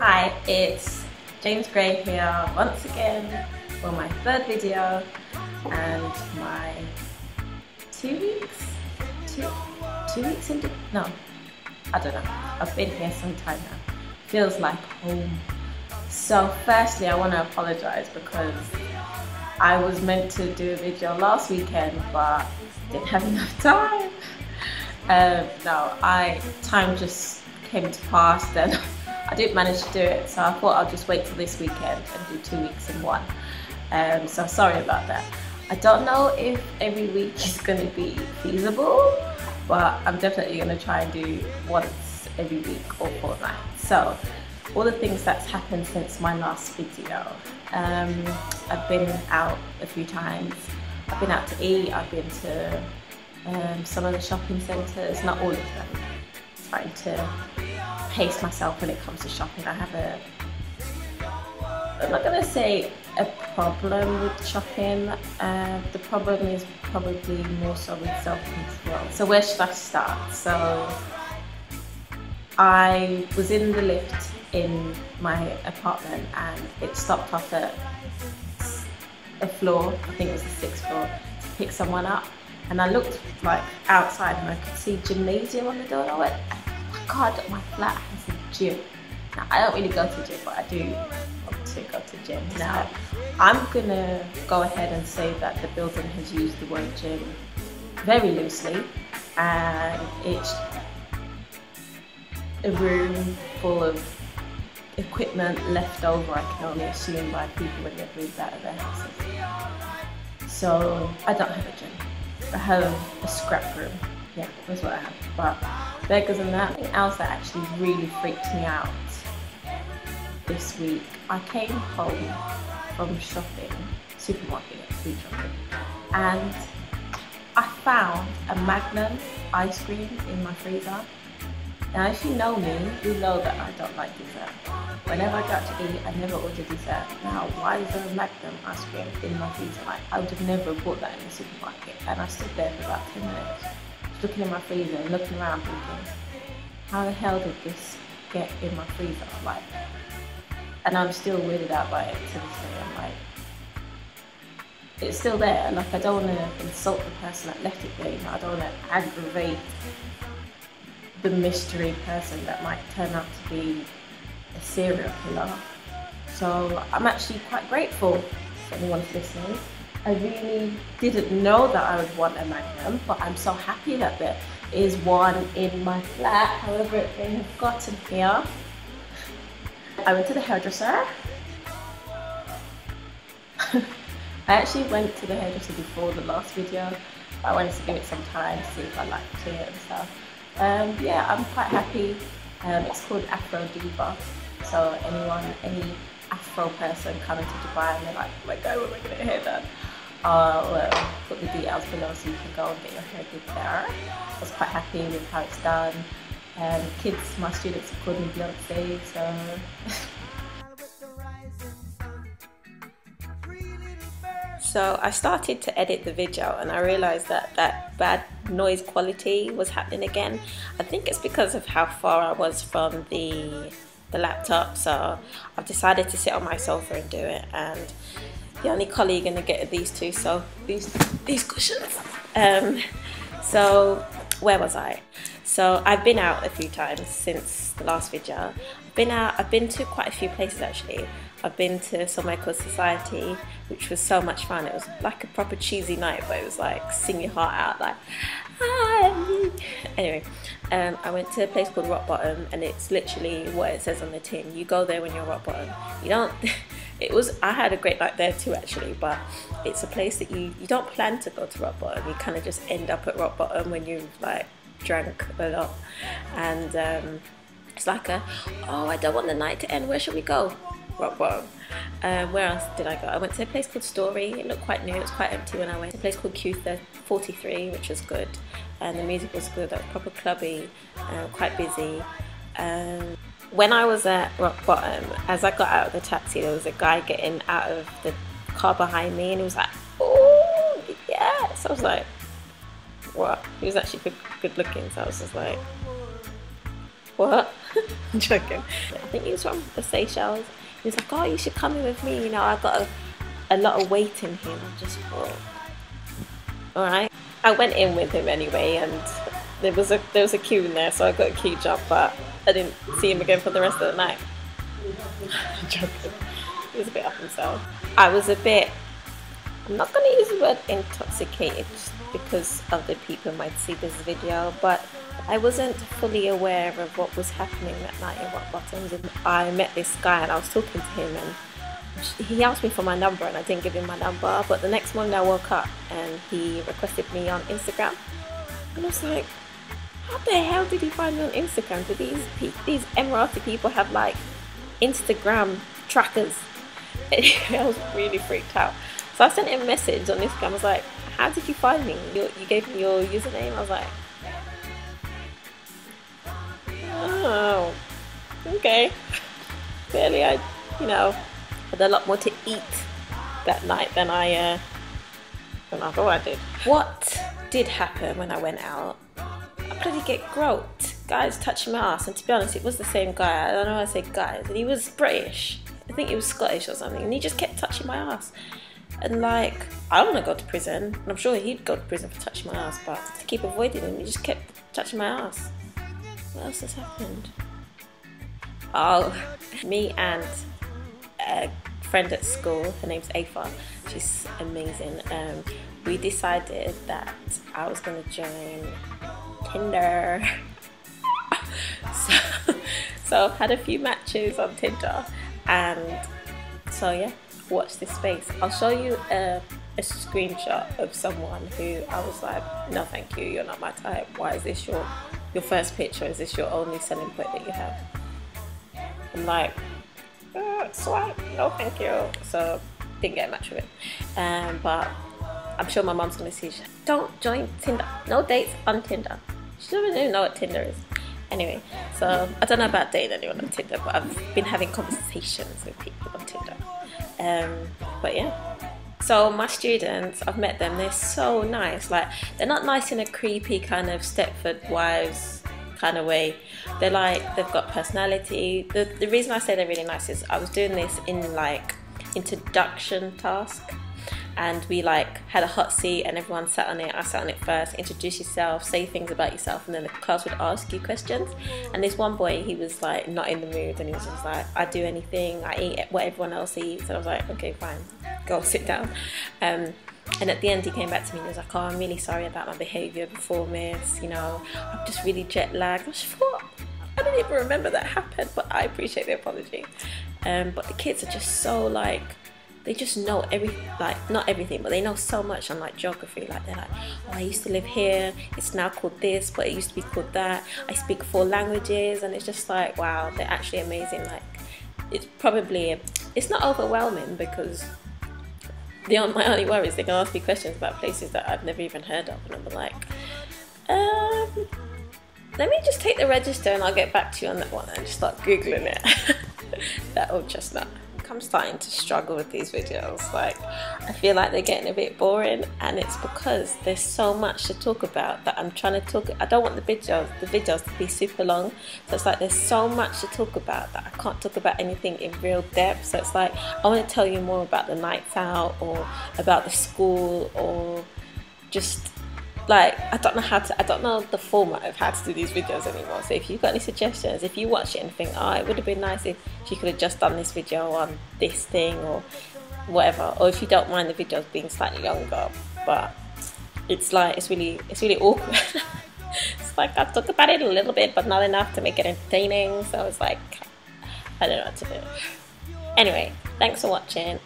Hi, it's James Grey here once again for my third video and my two weeks, two, two weeks into, no, I don't know, I've been here some time now, feels like home. So firstly I want to apologise because I was meant to do a video last weekend but didn't have enough time. Um, no, I, time just came to pass then I didn't manage to do it, so I thought I'll just wait till this weekend and do two weeks in one. Um, so sorry about that. I don't know if every week is going to be feasible, but I'm definitely going to try and do once every week or fortnight. So all the things that's happened since my last video. Um, I've been out a few times. I've been out to eat. I've been to um, some of the shopping centres, not all of them. Trying to pace myself when it comes to shopping. I have a, I'm not gonna say a problem with shopping. Uh, the problem is probably more so with self-control. So where should I start? So I was in the lift in my apartment and it stopped off at a floor, I think it was the sixth floor, to pick someone up. And I looked like outside and I could see gymnasium on the door and I went, God, my flat has a gym. Now, I don't really go to gym, but I do want to go to gym. Now, I'm gonna go ahead and say that the building has used the word gym very loosely, and it's a room full of equipment left over, I can only assume, by people when they've moved out of their houses. So, I don't have a gym. I have a scrap room. Yeah, that's what I have. But beggars and that. Something else that actually really freaked me out this week. I came home from shopping, supermarket, food shopping, and I found a Magnum ice cream in my freezer. Now, if you know me, you know that I don't like dessert. Whenever I go out to eat, I never order dessert. Now, why is there a Magnum ice cream in my freezer? Like, I would have never bought that in the supermarket. And I stood there for about 10 minutes looking in my freezer and looking around thinking, how the hell did this get in my freezer? Like, and I'm still weirded out by it to this day. I'm like, it's still there. Like, I don't want to insult the person that left it there. You know, I don't want to aggravate the mystery person that might turn out to be a serial killer. So I'm actually quite grateful if anyone's listening I really didn't know that I would want a Magnum, but I'm so happy that there is one in my flat, however it may have gotten here. I went to the hairdresser. I actually went to the hairdresser before the last video. I wanted to give it some time to see if I liked it and stuff. Um, yeah, I'm quite happy. Um, it's called Afro Diva. So anyone, any Afro person coming to Dubai and they're like, oh my god, am I getting a hair done? I'll uh, put the details below so you can go and get your hair did there. I was quite happy with how it's done. Um, kids, my students called me Beyonce, so So I started to edit the video and I realized that that bad noise quality was happening again. I think it's because of how far I was from the the laptop so I've decided to sit on my sofa and do it and the only colleague gonna get these two so these these cushions um, so where was I so I've been out a few times since the last video I've been out I've been to quite a few places actually I've been to somewhere called Society which was so much fun it was like a proper cheesy night but it was like sing your heart out like Hi. Anyway, um, I went to a place called Rock Bottom, and it's literally what it says on the tin. You go there when you're rock bottom. You don't. It was. I had a great night there too, actually. But it's a place that you you don't plan to go to rock bottom. You kind of just end up at rock bottom when you've like drank a lot, and um, it's like a oh I don't want the night to end. Where should we go? Rock bottom. Um, where else did I go? I went to a place called Story. It looked quite new. It was quite empty when I went. to A place called Q43, which was good, and the music was good. That was proper clubby, uh, quite busy. Um, when I was at rock bottom, as I got out of the taxi, there was a guy getting out of the car behind me, and he was like, "Oh, yes!" I was like, "What?" He was actually good, good looking, so I was just like, what? I'm joking. I think he was from the Seychelles. He was like, oh, you should come in with me. You know, I've got a, a lot of weight in here. I just thought, all right. I went in with him anyway, and there was a there was a queue in there, so I got a queue job, but I didn't see him again for the rest of the night. Joking. He was a bit up himself. I was a bit. I'm not going to use the word intoxicated because other people might see this video, but I wasn't fully aware of what was happening that night in Rock Bottoms. And I met this guy and I was talking to him and he asked me for my number and I didn't give him my number. But the next morning I woke up and he requested me on Instagram. And I was like, how the hell did he find me on Instagram? Do these these Emirati people have like Instagram trackers? I was really freaked out. So I sent him a message on Instagram. I was like, how did you find me? You, you gave me your username. I was like, Oh, okay. Clearly, I, you know, had a lot more to eat that night than I, uh, than I thought I did. What did happen when I went out? I bloody get groped. Guys touching my ass, and to be honest, it was the same guy. I don't know why I say guys, and he was British. I think he was Scottish or something, and he just kept touching my ass. And like, I to go to prison, and I'm sure he'd go to prison for touching my ass, but to keep avoiding him, he just kept touching my ass. What else has happened? Oh, me and a friend at school, her name's Afa, she's amazing. Um, we decided that I was going to join Tinder. so, so I've had a few matches on Tinder, and so yeah, watch this space. I'll show you a, a screenshot of someone who I was like, no, thank you, you're not my type. Why is this your your first picture? Is this your only selling point that you have? I'm like, uh, swipe, no thank you. So didn't get much of it. Um, but I'm sure my mom's gonna see. Don't join Tinder. No dates on Tinder. She doesn't even know what Tinder is. Anyway, so I don't know about dating anyone on Tinder, but I've been having conversations with people on Tinder. Um, but yeah. So my students, I've met them. They're so nice. Like they're not nice in a creepy kind of Stepford Wives kind of way. They're like they've got personality. The the reason I say they're really nice is I was doing this in like introduction task and we like had a hot seat and everyone sat on it. I sat on it first. Introduce yourself, say things about yourself, and then the class would ask you questions. And this one boy, he was like not in the mood, and he was just like, "I do anything. I eat what everyone else eats." And I was like, "Okay, fine, go sit down." Um, and at the end, he came back to me and he was like, "Oh, I'm really sorry about my behaviour before Miss. You know, I'm just really jet lagged." I thought. I don't even remember that happened, but I appreciate the apology. Um, but the kids are just so like they just know every like not everything but they know so much on like geography. Like they're like oh i used to live here. It's now called this but it used to be called that. I speak four languages. And it's just like wow they're actually amazing. Like it's probably it's not overwhelming because the my only worry is they can ask me questions about places that i've never even heard of. And i'm like um let me just take the register and i'll get back to you on that one. And just start googling it. That old chestnut I'm starting to struggle with these videos. Like, I feel like they're getting a bit boring, and it's because there's so much to talk about that I'm trying to talk. I don't want the videos, the videos to be super long. So it's like there's so much to talk about that I can't talk about anything in real depth. So it's like I want to tell you more about the nights out, or about the school, or just like I don't know how to I don't know the format of how to do these videos anymore. So if you've got any suggestions, if you watch it and think, oh, it would have been nice if she could have just done this video on this thing or whatever, or if you don't mind the videos being slightly longer, but it's like it's really it's really awkward. it's like I talk about it a little bit, but not enough to make it entertaining. So it's like I don't know what to do. Anyway, thanks for watching.